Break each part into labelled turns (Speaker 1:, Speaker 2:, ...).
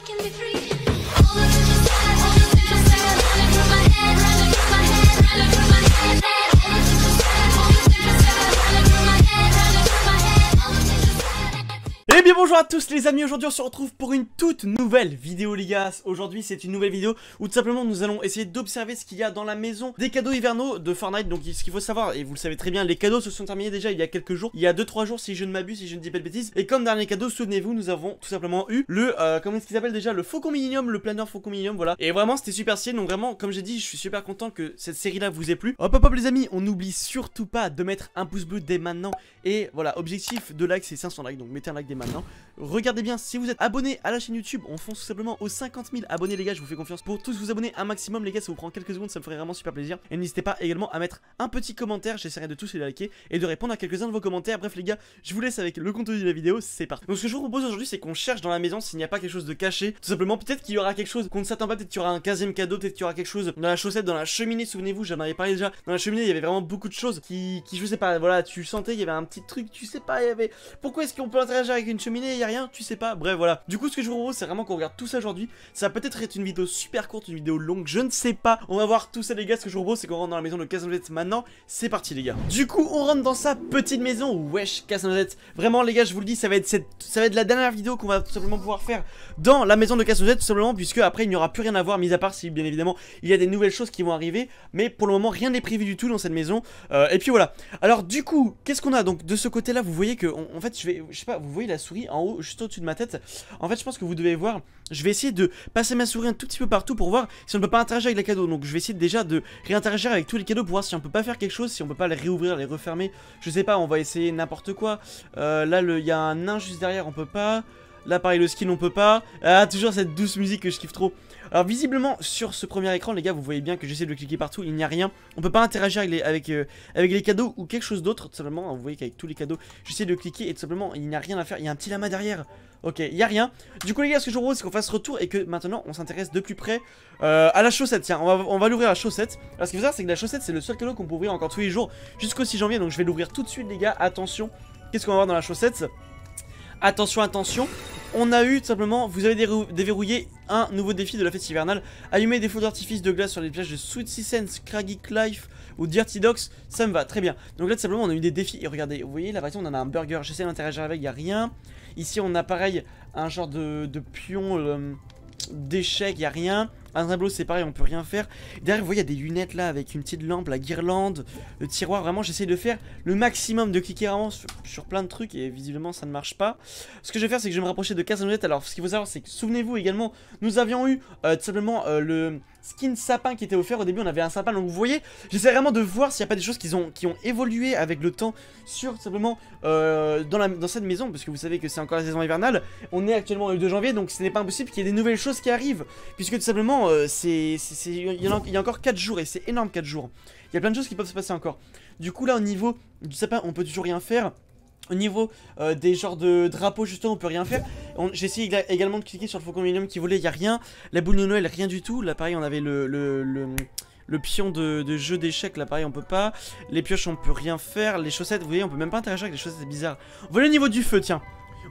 Speaker 1: we can be free.
Speaker 2: Bonjour à tous les amis, aujourd'hui on se retrouve pour une toute nouvelle vidéo les gars. Aujourd'hui c'est une nouvelle vidéo où tout simplement nous allons essayer d'observer ce qu'il y a dans la maison des cadeaux hivernaux de Fortnite. Donc ce qu'il faut savoir, et vous le savez très bien, les cadeaux se sont terminés déjà il y a quelques jours Il y a 2-3 jours si je ne m'abuse, si je ne dis pas de bêtises. Et comme dernier cadeau, souvenez-vous, nous avons tout simplement eu le, euh, comment est-ce qu'il s'appelle déjà, le Faucon Millennium, le planeur Faucon Millennium, voilà. Et vraiment c'était super stylé, donc vraiment comme j'ai dit, je suis super content que cette série là vous ait plu. Hop hop hop les amis, on n'oublie surtout pas de mettre un pouce bleu dès maintenant. Et voilà, objectif de like c'est 500 likes, donc mettez un like dès maintenant Regardez bien, si vous êtes abonné à la chaîne YouTube, on fonce tout simplement aux 50 000 abonnés les gars, je vous fais confiance pour tous vous abonner un maximum les gars, ça vous prend quelques secondes, ça me ferait vraiment super plaisir. Et n'hésitez pas également à mettre un petit commentaire, j'essaierai de tous les liker et de répondre à quelques-uns de vos commentaires. Bref les gars, je vous laisse avec le contenu de la vidéo, c'est parti. Donc ce que je vous propose aujourd'hui, c'est qu'on cherche dans la maison s'il n'y a pas quelque chose de caché. Tout simplement, peut-être qu'il y aura quelque chose qu'on ne s'attend pas, peut-être qu'il y aura un 15ème cadeau, peut-être qu'il y aura quelque chose dans la chaussette, dans la cheminée, souvenez-vous, j'en avais parlé déjà. Dans la cheminée, il y avait vraiment beaucoup de choses qui, qui je sais pas, voilà, tu sentais, il y avait un petit truc, tu sais pas, il y avait... Pourquoi est-ce qu'on peut interagir avec une cheminée, il y a rien, tu sais pas, bref voilà. Du coup, ce que je vous propose, c'est vraiment qu'on regarde tout ça aujourd'hui. Ça va peut-être être une vidéo super courte, une vidéo longue, je ne sais pas. On va voir tout ça, les gars. Ce que je vous propose, c'est qu'on rentre dans la maison de Casse-Noisette maintenant. C'est parti, les gars. Du coup, on rentre dans sa petite maison. Wesh, Casse-Noisette. Vraiment, les gars, je vous le dis, ça va être ça va être la dernière vidéo qu'on va tout simplement pouvoir faire dans la maison de Casse-Noisette, tout simplement, puisque après, il n'y aura plus rien à voir, mis à part si, bien évidemment, il y a des nouvelles choses qui vont arriver. Mais pour le moment, rien n'est prévu du tout dans cette maison. Euh, et puis voilà. Alors, du coup, qu'est-ce qu'on a? Donc, de ce côté-là, vous voyez que, en fait, je vais, je sais pas, vous voyez la souris? En haut, juste au-dessus de ma tête. En fait, je pense que vous devez voir, je vais essayer de passer ma souris un tout petit peu partout pour voir si on ne peut pas interagir avec les cadeaux. Donc je vais essayer déjà de réinteragir avec tous les cadeaux pour voir si on peut pas faire quelque chose, si on peut pas les réouvrir, les refermer. Je sais pas, on va essayer n'importe quoi. Euh, là, il y a un nain juste derrière, on peut pas. Là, pareil, le skin, on peut pas. Ah, toujours cette douce musique que je kiffe trop. Alors visiblement sur ce premier écran les gars vous voyez bien que j'essaie de cliquer partout il n'y a rien. On peut pas interagir avec les, euh, cadeaux ou quelque chose d'autre. Tout simplement Vous voyez qu'avec tous les cadeaux j'essaie de cliquer et tout simplement il n'y a rien à faire. Il y a un petit lama derrière. Ok il n'y a rien. Du coup les gars ce que je vous propose c'est qu'on fasse retour et que maintenant on s'intéresse de plus près euh, à la chaussette. Tiens on va, on va l'ouvrir la chaussette. Alors ce qu'il faut savoir c'est que la chaussette c'est le seul cadeau qu'on peut ouvrir encore tous les jours jusqu'au 6 janvier. Donc je vais l'ouvrir tout de suite les gars. Attention. Qu'est-ce qu'on va voir dans la chaussette? Attention, attention, on a eu tout simplement, vous avez déverrouillé un nouveau défi de la fête hivernale. Allumer des feux d'artifice de glace sur les plages de Sweet Sense, Craggy Cliff ou Dirty Docks, ça me va, très bien. Donc là tout simplement on a eu des défis, et regardez, vous voyez là par exemple on en a un burger, j'essaie d'interagir avec, il a rien. Ici on a pareil un genre de, pion euh, d'échec, il a rien. Un tableau c'est pareil, on peut rien faire. Derrière, vous voyez, il y a des lunettes là avec une petite lampe, la guirlande, le tiroir. Vraiment, j'essaie de faire le maximum, de cliquer vraiment sur, sur, plein de trucs et visiblement ça ne marche pas. Ce que je vais faire, c'est que je vais me rapprocher de Casse-Noisette. Alors, ce qu'il faut savoir, c'est que souvenez-vous également, nous avions eu euh, tout simplement euh, le skin sapin qui était offert. Au début, on avait un sapin. Donc, vous voyez, j'essaie vraiment de voir s'il n'y a pas des choses qui ont, qui ont évolué avec le temps sur tout simplement euh, dans, la, dans cette maison. Parce que vous savez que c'est encore la saison hivernale. On est actuellement le 2 janvier, donc ce n'est pas impossible qu'il y ait des nouvelles choses qui arrivent. Puisque tout simplement, il y, a, encore 4 jours et c'est énorme 4 jours. Il y a plein de choses qui peuvent se passer encore. Du coup, là, au niveau du sapin, on peut toujours rien faire. Au niveau euh, des genres de drapeaux, justement, on peut rien faire. J'ai essayé également de cliquer sur le faucon minimum qui volait, il n'y a rien. La boule de Noël, rien du tout. Là, pareil, on avait le, pion de, de jeu d'échecs. Là, pareil, on peut pas. Les pioches, on peut rien faire. Les chaussettes, vous voyez, on peut même pas interagir avec les chaussettes, c'est bizarre. On va aller au niveau du feu, tiens.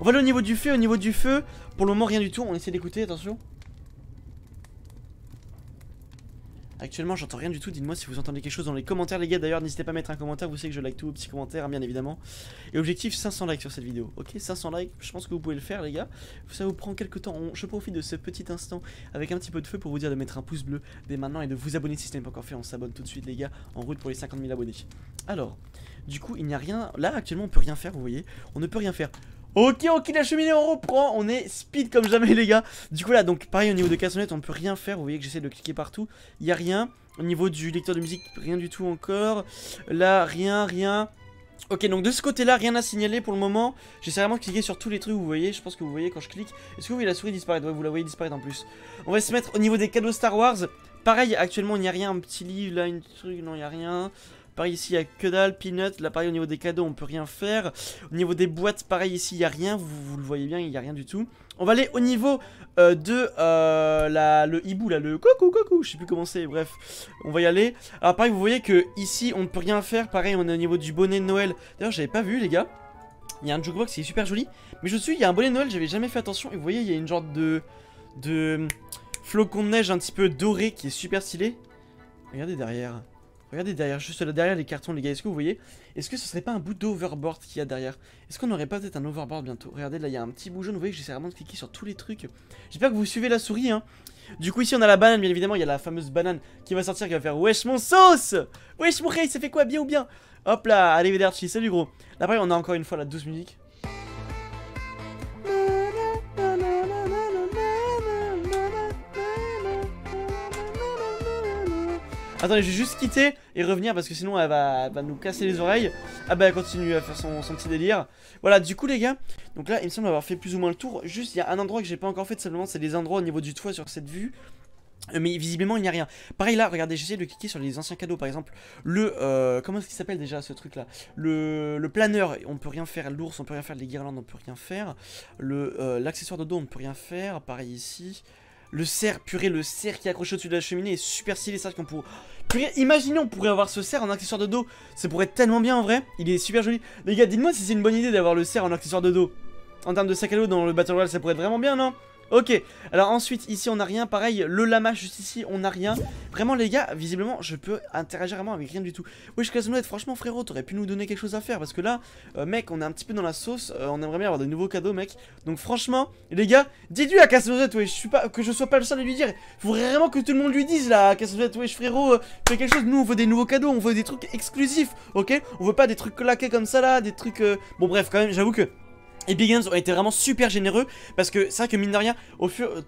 Speaker 2: On va aller au niveau du feu. Au niveau du feu, pour le moment, rien du tout. On essaie d'écouter, attention. Actuellement, j'entends rien du tout. Dites-moi si vous entendez quelque chose dans les commentaires, les gars. D'ailleurs, n'hésitez pas à mettre un commentaire. Vous savez que je like tout, petits commentaires, bien évidemment. Et objectif 500 likes sur cette vidéo. Ok, 500 likes. Je pense que vous pouvez le faire, les gars. Ça vous prend quelques temps. Je profite de ce petit instant avec un petit peu de feu pour vous dire de mettre un pouce bleu dès maintenant et de vous abonner si ce n'est pas encore fait. On s'abonne tout de suite, les gars. En route pour les 50 000 abonnés. Alors, du coup, il n'y a rien. Là, actuellement, on peut rien faire. Vous voyez, on ne peut rien faire. Ok, ok, la cheminée, on reprend. On est speed comme jamais, les gars. Du coup, là, donc, pareil, au niveau de cassonnette, on peut rien faire. Vous voyez que j'essaie de cliquer partout. Il n'y a rien. Au niveau du lecteur de musique, rien du tout encore. Là, rien, rien. Ok, donc de ce côté-là, rien à signaler pour le moment. J'essaie vraiment de cliquer sur tous les trucs, vous voyez. Je pense que vous voyez quand je clique. Est-ce que vous voyez la souris disparaître? Ouais, vous la voyez disparaître en plus. On va se mettre au niveau des cadeaux Star Wars. Pareil, actuellement, il n'y a rien. Un petit livre, là, une truc. Non, il n'y a rien. Pareil ici, il n'y a que dalle, peanut. Là, pareil, au niveau des cadeaux, on peut rien faire. Au niveau des boîtes, pareil, ici, il n'y a rien. Vous, le voyez bien, il n'y a rien du tout. On va aller au niveau euh, de euh, la, le hibou, là, le coucou, coucou. Je sais plus comment c'est, bref. On va y aller. Alors, pareil, vous voyez que ici, on ne peut rien faire. Pareil, on est au niveau du bonnet de Noël. D'ailleurs, j'avais pas vu, les gars. Il y a un jukebox qui est super joli. Mais je suis, il y a un bonnet de Noël, j'avais jamais fait attention. Et vous voyez, il y a une genre de de flocons de neige un petit peu doré qui est super stylé. Regardez derrière. Regardez derrière, juste là derrière les cartons, les gars. Est-ce que vous voyez? Est-ce que ce serait pas un bout d'overboard qu'il y a derrière? Est-ce qu'on aurait pas peut-être un overboard bientôt? Regardez, là, il y a un petit bout jaune. Vous voyez que j'essaie vraiment de cliquer sur tous les trucs. J'espère que vous suivez la souris, hein. Du coup, ici, on a la banane, bien évidemment. Il y a la fameuse banane qui va sortir, qui va faire Wesh mon sauce Wesh mon rey, ça fait quoi? Bien ou bien? Hop là, arrivederci, salut gros. Là, pareil, on a encore une fois la douce musique. Attendez, je vais juste quitter et revenir parce que sinon elle va, nous casser les oreilles. Ah bah elle continue à faire son, petit délire. Voilà, du coup les gars, donc là il me semble avoir fait plus ou moins le tour. Juste il y a un endroit que j'ai pas encore fait, simplement c'est des endroits au niveau du toit sur cette vue. Euh, Mais visiblement il n'y a rien. Pareil là, regardez, j'essaie de cliquer sur les anciens cadeaux par exemple. Le, euh, comment est-ce qu'il s'appelle déjà ce truc là le, le planeur, on peut rien faire. L'ours, on peut rien faire. Les guirlandes, on peut rien faire. Le, euh, l'accessoire de dos, on peut rien faire. Pareil ici. Le cerf, purée, le cerf qui est accroché au-dessus de la cheminée est super stylé, ça qu'on pourrait... Imaginez on pourrait avoir ce cerf en accessoire de dos, ça pourrait être tellement bien en vrai, il est super joli. Les gars, dites-moi si c'est une bonne idée d'avoir le cerf en accessoire de dos. En termes de sac à dos dans le Battle Royale, ça pourrait être vraiment bien, non? Ok, alors ensuite ici on a rien, pareil, le lama juste ici on a rien. Vraiment les gars, visiblement je peux interagir vraiment avec rien du tout. Wesh Casanouette, franchement frérot, t'aurais pu nous donner quelque chose à faire Parce que là, euh, mec, on est un petit peu dans la sauce, euh, on aimerait bien avoir de nouveaux cadeaux mec. Donc franchement, les gars, dites-lui à Casanouette, ouais, je suis pas, que je sois pas le seul à lui dire. Faut vraiment que tout le monde lui dise là, Casanouette, wesh frérot, euh, fais quelque chose, nous on veut des nouveaux cadeaux, on veut des trucs exclusifs, ok? On veut pas des trucs claqués comme ça là, des trucs... Bon bref, quand même, j'avoue que... Epic Games ont été vraiment super généreux parce que c'est vrai que mine de rien,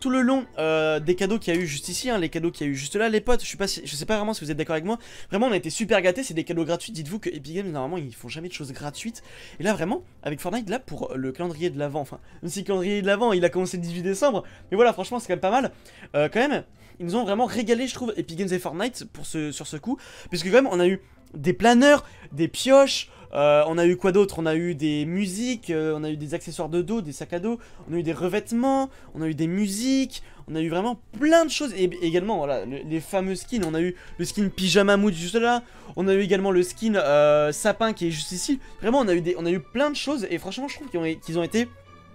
Speaker 2: tout le long euh, des cadeaux qu'il y a eu juste ici, hein, les cadeaux qu'il y a eu juste là, les potes, je sais pas, si- je sais pas vraiment si vous êtes d'accord avec moi. Vraiment, on a été super gâtés. C'est des cadeaux gratuits. Dites-vous que Epic Games normalement ils font jamais de choses gratuites. Et là vraiment, avec Fortnite là pour le calendrier de l'avant, enfin même si le calendrier de l'avant il a commencé le 18 décembre, mais voilà franchement c'est quand même pas mal. Euh, quand même, ils nous ont vraiment régalé, je trouve, Epic Games et Fortnite pour ce, sur ce coup, puisque quand même on a eu des planeurs, des pioches. Euh, on a eu quoi d'autre On a eu des musiques, euh, on a eu des accessoires de dos, des sacs à dos, on a eu des revêtements, on a eu des musiques, on a eu vraiment plein de choses. Et également, voilà, le- les fameux skins. On a eu le skin pyjama mood juste là. On a eu également le skin euh, sapin qui est juste ici. Vraiment, on a eu, des, on a eu plein de choses. Et franchement, je trouve qu'ils ont, été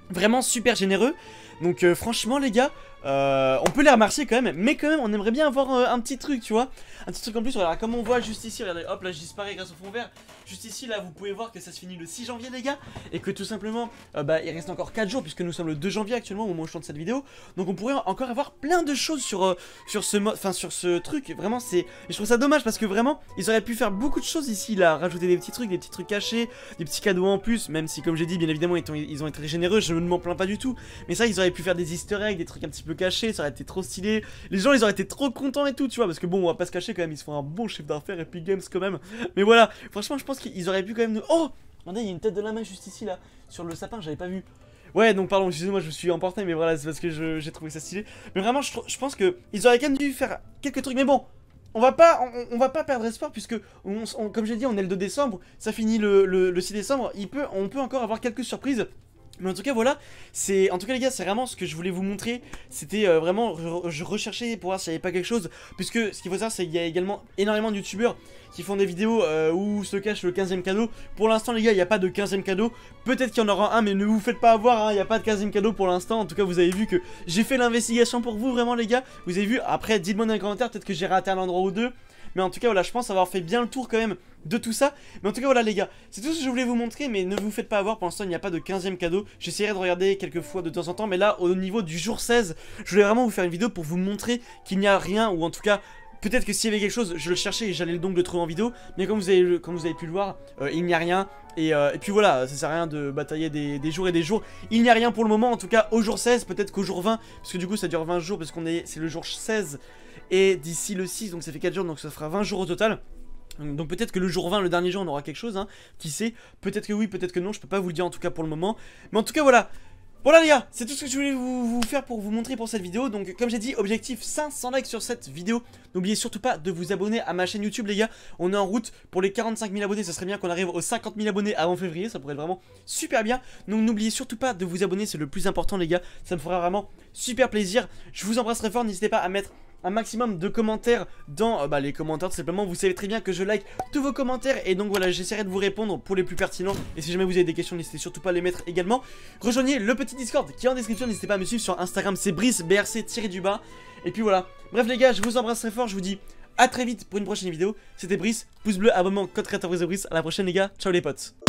Speaker 2: vraiment super généreux. Donc euh, franchement les gars, euh, on peut les remercier quand même, mais quand même on aimerait bien avoir euh, un petit truc, tu vois. Un petit truc en plus, comme on voit juste ici, regardez, hop là je disparais grâce au fond vert. Juste ici là vous pouvez voir que ça se finit le 6 janvier les gars, et que tout simplement, euh, bah il reste encore 4 jours puisque nous sommes le 2 janvier actuellement au moment où je tourne cette vidéo. Donc on pourrait encore avoir plein de choses sur, sur ce enfin sur ce truc, vraiment c'est... Je trouve ça dommage parce que vraiment, ils auraient pu faire beaucoup de choses ici là, rajouter des petits trucs, des petits trucs cachés, des petits cadeaux en plus, même si comme j'ai dit bien évidemment ils ont, ils ont été très généreux, je ne m'en plains pas du tout. Mais ça, ils auraient pu faire des easter eggs, des trucs un petit peu cachés, ça aurait été trop stylé. Les gens, ils auraient été trop contents et tout, tu vois, parce que bon, on va pas se cacher quand même, ils se font un bon chiffre d'affaires Epic Games quand même. Mais voilà, franchement, je pense qu'ils auraient pu quand même. nous- Oh Regardez, il y a une tête de la juste ici là, sur le sapin, j'avais pas vu. Ouais, donc pardon, excusez-moi, je me suis emporté, mais voilà, c'est parce que j'ai trouvé ça stylé. Mais vraiment, je, je pense que ils auraient quand même dû faire quelques trucs, mais bon. On va pas, on, va pas perdre espoir puisque, comme j'ai dit, on est le 2 décembre, ça finit le, le- le 6 décembre. On peut encore avoir quelques surprises. Mais en tout cas voilà, c'est en tout cas les gars, c'est vraiment ce que je voulais vous montrer. C'était euh, vraiment je, recherchais pour voir s'il n'y avait pas quelque chose puisque ce qu'il faut savoir c'est qu'il y a également énormément de youtubeurs qui font des vidéos euh, où se cache le 15e cadeau. Pour l'instant les gars, il n'y a pas de 15e cadeau. Peut-être qu'il y en aura un mais ne vous faites pas avoir, hein, il n'y a pas de 15e cadeau pour l'instant. En tout cas, vous avez vu que j'ai fait l'investigation pour vous vraiment les gars. Vous avez vu après dites-moi dans les commentaires peut-être que j'ai raté un endroit ou deux. Mais en tout cas voilà, je pense avoir fait bien le tour quand même de tout ça. Mais en tout cas voilà les gars, c'est tout ce que je voulais vous montrer, mais ne vous faites pas avoir, pour l'instant il n'y a pas de 15ème cadeau. J'essaierai de regarder quelques fois de temps en temps, mais là au niveau du jour 16, je voulais vraiment vous faire une vidéo pour vous montrer qu'il n'y a rien, ou en tout cas... Peut-être que s'il y avait quelque chose, je le cherchais et j'allais donc le trouver en vidéo, mais comme vous avez, pu le voir, euh, il n'y a rien. Et, euh, et puis voilà, ça sert à rien de batailler des, jours et des jours. Il n'y a rien pour le moment, en tout cas au jour 16, peut-être qu'au jour 20, parce que du coup ça dure 20 jours, parce qu'on est, c'est le jour 16, et d'ici le 6, donc ça fait 4 jours, donc ça fera 20 jours au total. Donc donc peut-être que le jour 20, le dernier jour, on aura quelque chose, hein. Qui sait Peut-être que oui, peut-être que non, je peux pas vous le dire en tout cas pour le moment. Mais en tout cas voilà. Voilà les gars, c'est tout ce que je voulais vous, faire pour vous montrer pour cette vidéo. Donc comme j'ai dit, objectif 500 likes sur cette vidéo. N'oubliez surtout pas de vous abonner à ma chaîne YouTube les gars. On est en route pour les 45 000 abonnés. Ça serait bien qu'on arrive aux 50 000 abonnés avant février. Ça pourrait être vraiment super bien. Donc n'oubliez surtout pas de vous abonner, c'est le plus important les gars. Ça me fera vraiment super plaisir. Je vous embrasserai fort. N'hésitez pas à mettre un maximum de commentaires dans euh, bah, les commentaires simplement. Vous savez très bien que je like tous vos commentaires et donc voilà, j'essaierai de vous répondre pour les plus pertinents. Et si jamais vous avez des questions, n'hésitez surtout pas à les mettre également. Rejoignez le petit Discord qui est en description, n'hésitez pas à me suivre sur Instagram, c'est Brice BRC bas. Et puis voilà. Bref les gars, je vous embrasse très fort, je vous dis à très vite pour une prochaine vidéo. C'était Brice, pouce bleu, abonnement, code créateur Brice. À la prochaine les gars, ciao les potes.